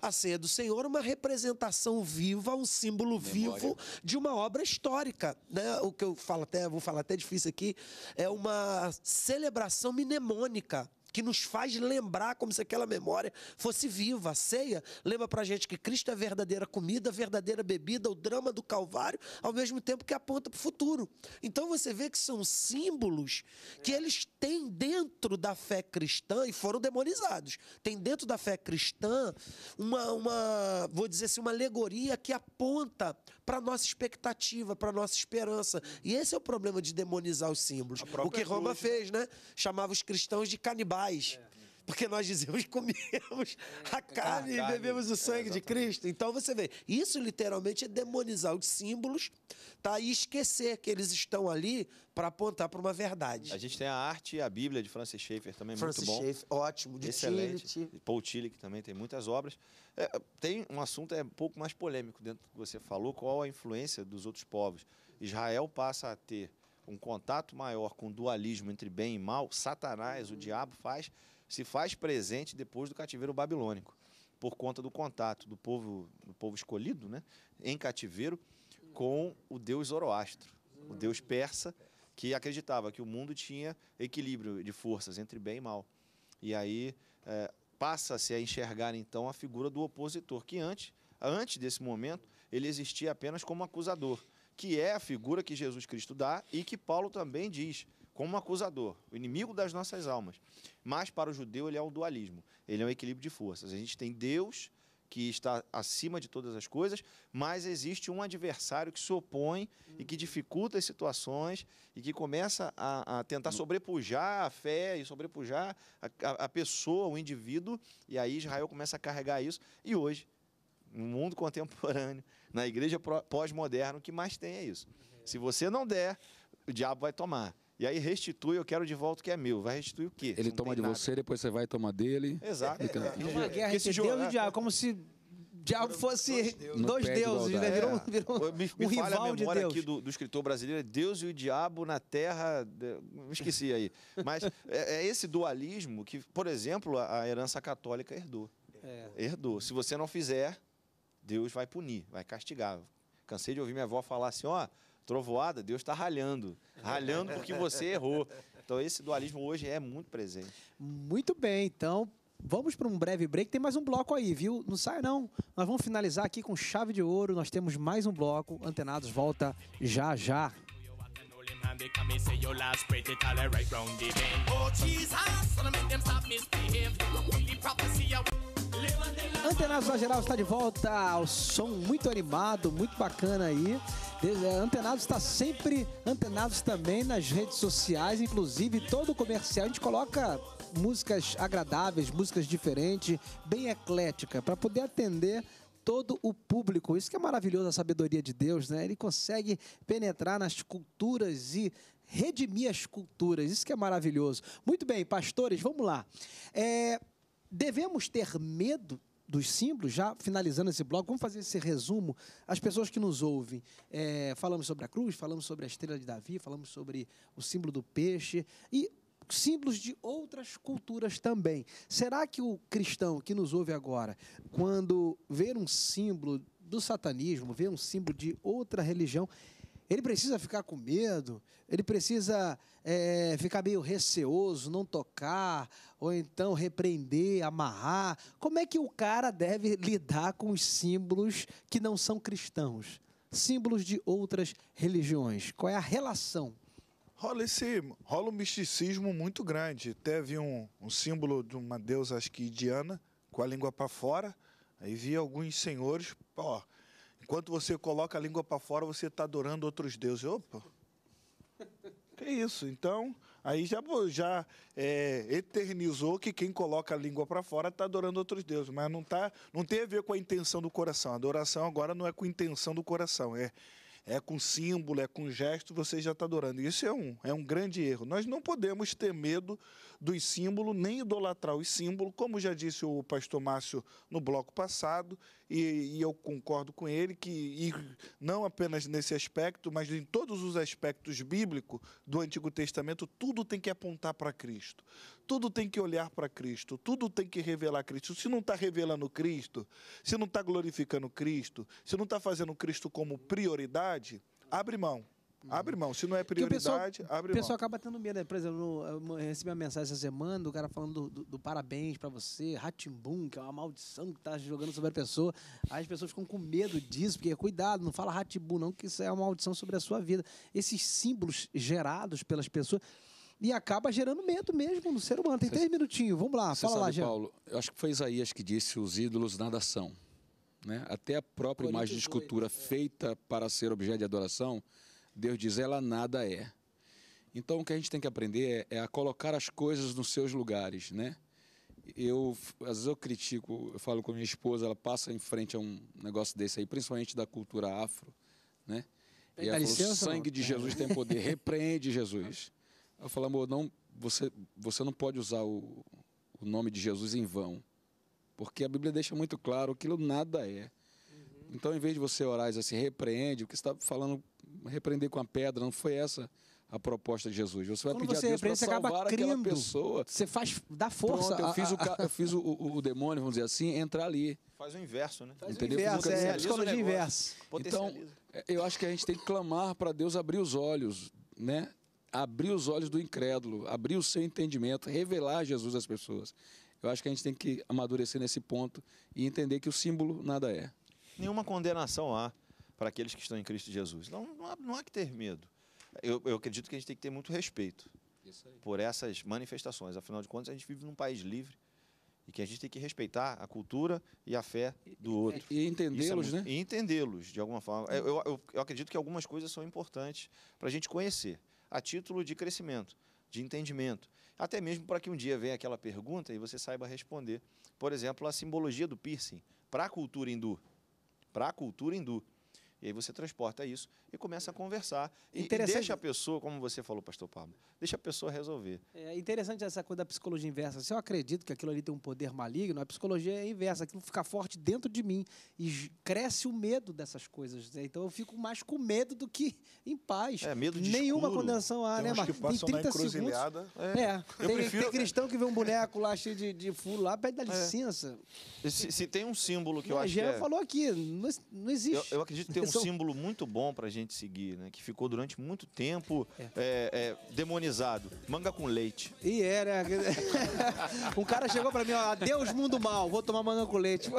A ceia do Senhor é uma representação viva, um símbolo vivo de uma obra histórica, né? O que eu falo até, vou falar até difícil aqui, é uma celebração mnemônica que nos faz lembrar como se aquela memória fosse viva. A ceia lembra pra gente que Cristo é a verdadeira comida, a verdadeira bebida, o drama do Calvário, ao mesmo tempo que aponta para o futuro. Então você vê que são símbolos que eles têm dentro da fé cristã e foram demonizados. Tem dentro da fé cristã uma, uma vou dizer assim, uma alegoria que aponta para nossa expectativa, para nossa esperança. E esse é o problema de demonizar os símbolos. O que Roma cruz, fez, né? Chamava os cristãos de canibais. Porque nós dizemos que comemos a carne e bebemos o é, sangue de. Cristo. Então você vê, isso literalmente é demonizar os símbolos tá? e esquecer que eles estão ali para apontar para uma verdade. A gente tem a arte e a Bíblia de Francis Schaeffer também, Francis muito bom. Schaeffer, ótimo, de Excelente. Tillich. Paul Tillich também tem muitas obras. É, tem um assunto é um pouco mais polêmico dentro do que você falou, qual a influência dos outros povos. Israel passa a ter um contato maior com o dualismo entre bem e mal. Satanás, o diabo, faz se faz presente depois do cativeiro babilônico, por conta do contato do povo, do povo escolhido, né, em cativeiro, com o deus Zoroastro, o deus persa, que acreditava que o mundo tinha equilíbrio de forças entre bem e mal. E aí é, passa-se a enxergar então a figura do opositor, que antes, antes desse momento, ele existia apenas como acusador, que é a figura que Jesus Cristo dá e que Paulo também diz como acusador, o inimigo das nossas almas. Mas para o judeu ele é um dualismo, ele é um equilíbrio de forças. A gente tem Deus que está acima de todas as coisas, mas existe um adversário que se opõe e que dificulta as situações e que começa a, a tentar sobrepujar a fé e sobrepujar a, a pessoa, o indivíduo, e aí Israel começa a carregar isso. E hoje, no mundo contemporâneo, na igreja pós-moderna, o que mais tem é isso. Se você não der, o diabo vai tomar. E aí restitui, eu quero de volta o que é meu. Vai restituir o quê? Ele toma de nada? você, depois você vai tomar dele. Exato. Fica- É uma guerra entre jogo- Deus e é, o diabo, como se o diabo fosse dois deuses, né? Virou, É. virou me, um me falha rival a de memória Deus. aqui do, do escritor brasileiro, Deus e o diabo na terra. de- me esqueci aí. Mas é, é esse dualismo que, por exemplo, a, a herança católica herdou. É. Herdou. Se você não fizer, Deus vai punir, vai castigar. Cansei de ouvir minha avó falar assim: ó, trovoada, Deus está ralhando. Ralhando porque você errou. Então, esse dualismo hoje é muito presente. Muito bem, então vamos para um breve break. Tem mais um bloco aí, viu? Não sai não. Nós vamos finalizar aqui com chave de ouro. Nós temos mais um bloco. Antenados volta já já. Oh Jesus, Antenados na geral está de volta. O som muito animado, muito bacana aí. É, Antenados está sempre antenados também nas redes sociais, inclusive todo o comercial a gente coloca músicas agradáveis, músicas diferentes, bem eclética, para poder atender todo o público. Isso que é maravilhoso a sabedoria de Deus, né? Ele consegue penetrar nas culturas e redimir as culturas. Isso que é maravilhoso. Muito bem, pastores, vamos lá. É, devemos ter medo dos símbolos, já finalizando esse bloco, vamos fazer esse resumo. As pessoas que nos ouvem, é, falamos sobre a cruz, falamos sobre a estrela de Davi, falamos sobre o símbolo do peixe e símbolos de outras culturas também. Será que o cristão que nos ouve agora, quando ver um símbolo do satanismo, ver um símbolo de outra religião, ele precisa ficar com medo, ele precisa é, ficar meio receoso, não tocar, ou então repreender, amarrar. Como é que o cara deve lidar com os símbolos que não são cristãos? Símbolos de outras religiões. Qual é a relação? Rola esse, rola um misticismo muito grande. Teve um, um símbolo de uma deusa, acho que Diana, com a língua para fora. Aí vi alguns senhores, ó, enquanto você coloca a língua para fora, você está adorando outros deuses. Opa, que isso? Então, aí já, já é, eternizou que quem coloca a língua para fora está adorando outros deuses, mas não, tá, não tem a ver com a intenção do coração. A adoração agora não é com intenção do coração, é é com símbolo, é com gesto, você já está adorando. Isso é um, é um grande erro. Nós não podemos ter medo dos símbolos, nem idolatrar os símbolos, como já disse o pastor Márcio no bloco passado, e, e eu concordo com ele que, não apenas nesse aspecto, mas em todos os aspectos bíblicos do Antigo Testamento, tudo tem que apontar para Cristo. Tudo tem que olhar para Cristo, tudo tem que revelar Cristo. Se não está revelando Cristo, se não está glorificando Cristo, se não está fazendo Cristo como prioridade, abre mão. Abre mão. Se não é o pessoal, prioridade, abre o pessoal mão. acaba tendo medo. né? Por exemplo, eu recebi uma mensagem essa semana do cara falando do, do- do parabéns pra você, Ratimbum, que é uma maldição que tá jogando sobre a pessoa. Aí as pessoas ficam com medo disso, porque cuidado, não fala Ratimbum não, que isso é uma maldição sobre a sua vida. Esses símbolos gerados pelas pessoas e acaba gerando medo mesmo no ser humano. Tem três minutinhos, vamos lá, Você fala lá, sabe, Jean. Paulo, eu acho que foi Isaías que disse os ídolos nada são. Né? Até a própria Coríntios imagem de escultura é. feita para ser objeto de adoração, Deus diz, ela nada é. Então o que a gente tem que aprender é, é a colocar as coisas nos seus lugares, né? eu, às vezes eu critico, eu falo com a minha esposa, ela passa em frente a um negócio desse aí, principalmente da cultura afro, né? E ela falou, licença, sangue não? de Jesus tem poder, repreende Jesus. Eu falo, amor, não, você, você não pode usar o, o nome de Jesus em vão, porque a Bíblia deixa muito claro que aquilo nada é. Então, em vez de você orar e dizer assim, repreende, o que você está falando, repreender com a pedra, não foi essa a proposta de Jesus. Você vai Quando pedir você a Deus para salvar aquela crendo. pessoa. Você faz, dá força. Pronto, eu fiz, o, eu fiz o, o- o demônio, vamos dizer assim, entrar ali. Faz o inverso, né? Faz o Entendeu? inverso, Fica- é, o psicologia inversa. Então, é, eu acho que a gente tem que clamar para Deus abrir os olhos, né? Abrir os olhos do incrédulo, abrir o seu entendimento, revelar Jesus às pessoas. Eu acho que a gente tem que amadurecer nesse ponto e entender que o símbolo nada é. Nenhuma condenação há para aqueles que estão em Cristo Jesus. Não, não, há, não há que ter medo. Eu, eu acredito que a gente tem que ter muito respeito por essas manifestações. Afinal de contas, a gente vive num país livre e que a gente tem que respeitar a cultura e a fé do outro. E entendê-los, é né? E entendê-los, de alguma forma. Eu- eu- eu acredito que algumas coisas são importantes para a gente conhecer, a título de crescimento, de entendimento. Até mesmo para que um dia venha aquela pergunta e você saiba responder. Por exemplo, a simbologia do piercing para a cultura hindu. Para a cultura hindu. E aí você transporta isso e começa a conversar. E, e deixa a pessoa, como você falou, pastor Pablo, deixa a pessoa resolver. É interessante essa coisa da psicologia inversa. Se eu acredito que aquilo ali tem um poder maligno, a psicologia é inversa. Aquilo fica forte dentro de mim e cresce o medo dessas coisas. né? Então eu fico mais com medo do que em paz. É, medo de Nenhuma escuro. condenação há, Tem né, Marcos? que passam na encruzilhada. É, Eu tem, prefiro- tem cristão que vê um boneco lá cheio de, de furo lá, pede dá licença. Se, se tem um símbolo que eu acho que Jean é... falou aqui, não, não Eu, existe. eu acredito que tem um São- símbolo muito bom pra gente seguir, né? Que ficou durante muito tempo é, é, demonizado. Manga com leite. E é, né? um cara chegou pra mim, ó, adeus mundo mal, vou tomar manga com leite.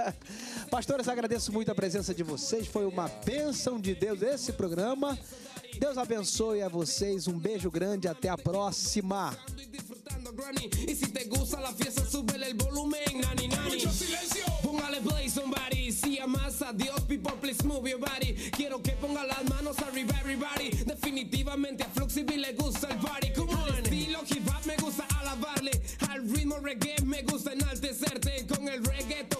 Pastores, agradeço muito a presença de vocês, foi uma bênção de Deus esse programa. Deus abençoe a vocês, um beijo grande, até a próxima. granny. Y si te gusta la fiesta, súbele el volumen, nani, nani. Mucho silencio. Póngale play, somebody. Si amas a Dios, people, please move your body. Quiero que ponga las manos arriba, everybody. Definitivamente a Fluxibi le gusta el party. Come on. Al estilo hip hop me gusta alabarle. Al ritmo reggae me gusta enaltecerte. Con el reggaeton